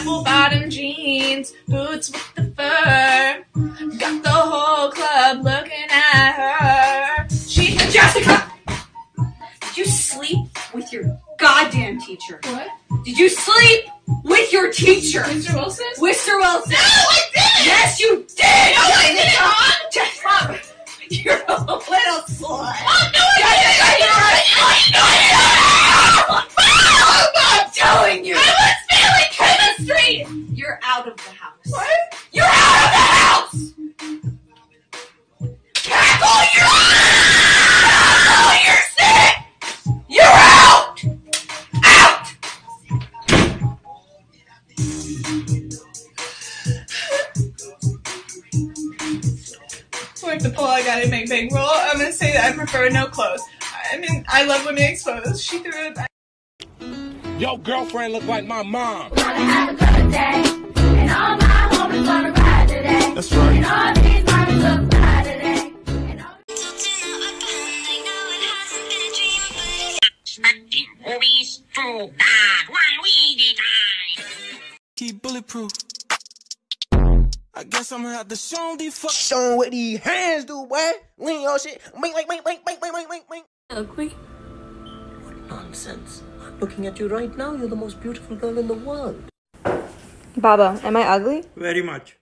apple bottom jeans, boots with the fur. Got the whole club looking at her. She Jessica! Did you sleep with your goddamn teacher? What? Did you sleep with your teacher? Mr. Wilson? Mr. Wilson? No, I didn't! Yes, you did! No, I didn't, Mom, you're a little slut. Out of the house. What? You're out of the house! Cackle, you're out! Cackle, you're sick! You're out! Out! With the pull I gotta make big roll, I'm gonna say that I prefer no clothes. I mean, I love women exposed. She threw it back. Your girlfriend look like my mom. Keep bulletproof. I guess I'm gonna have to show these fuck. Show what these hands do, boy. Lean your shit. Wink, wink, wink, wink, wink, wink, wink, wink. Agree? What nonsense. I'm looking at you right now. You're the most beautiful girl in the world. Baba, am I ugly? Very much.